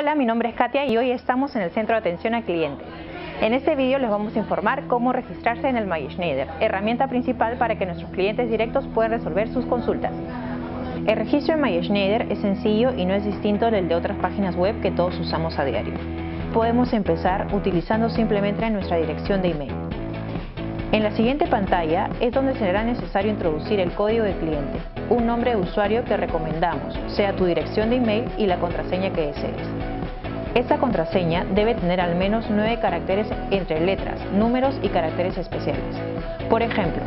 Hola, mi nombre es Katia y hoy estamos en el Centro de Atención a Clientes. En este vídeo les vamos a informar cómo registrarse en el MySchneider, herramienta principal para que nuestros clientes directos puedan resolver sus consultas. El registro en MySchneider es sencillo y no es distinto del de otras páginas web que todos usamos a diario. Podemos empezar utilizando simplemente nuestra dirección de email. En la siguiente pantalla es donde será necesario introducir el código de cliente, un nombre de usuario que recomendamos, sea tu dirección de email y la contraseña que desees. Esta contraseña debe tener al menos 9 caracteres entre letras, números y caracteres especiales. Por ejemplo,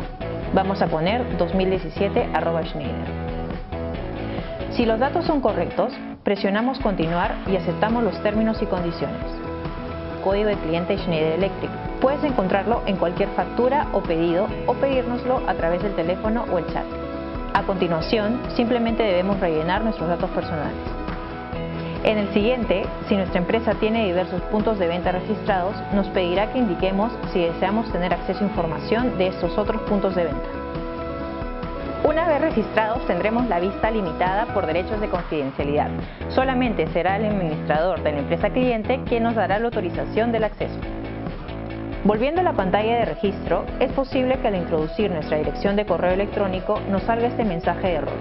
vamos a poner 2017 Schneider. Si los datos son correctos, presionamos continuar y aceptamos los términos y condiciones. Código de cliente Schneider Electric Puedes encontrarlo en cualquier factura o pedido o pedírnoslo a través del teléfono o el chat. A continuación, simplemente debemos rellenar nuestros datos personales. En el siguiente, si nuestra empresa tiene diversos puntos de venta registrados, nos pedirá que indiquemos si deseamos tener acceso a información de estos otros puntos de venta. Una vez registrados tendremos la vista limitada por derechos de confidencialidad. Solamente será el administrador de la empresa cliente quien nos dará la autorización del acceso. Volviendo a la pantalla de registro, es posible que al introducir nuestra dirección de correo electrónico nos salga este mensaje de error.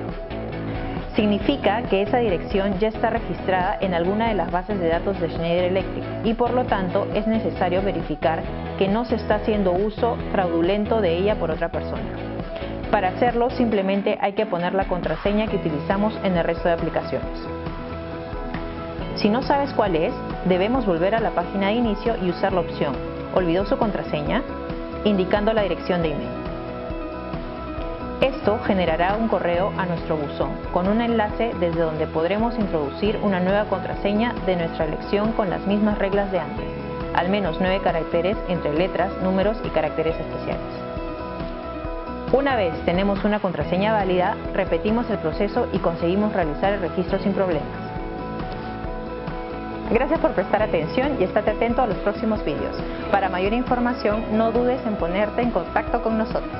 Significa que esa dirección ya está registrada en alguna de las bases de datos de Schneider Electric y por lo tanto es necesario verificar que no se está haciendo uso fraudulento de ella por otra persona. Para hacerlo simplemente hay que poner la contraseña que utilizamos en el resto de aplicaciones. Si no sabes cuál es, debemos volver a la página de inicio y usar la opción olvidó su contraseña, indicando la dirección de email. Esto generará un correo a nuestro buzón con un enlace desde donde podremos introducir una nueva contraseña de nuestra elección con las mismas reglas de antes, al menos nueve caracteres entre letras, números y caracteres especiales. Una vez tenemos una contraseña válida, repetimos el proceso y conseguimos realizar el registro sin problemas. Gracias por prestar atención y estate atento a los próximos vídeos. Para mayor información no dudes en ponerte en contacto con nosotros.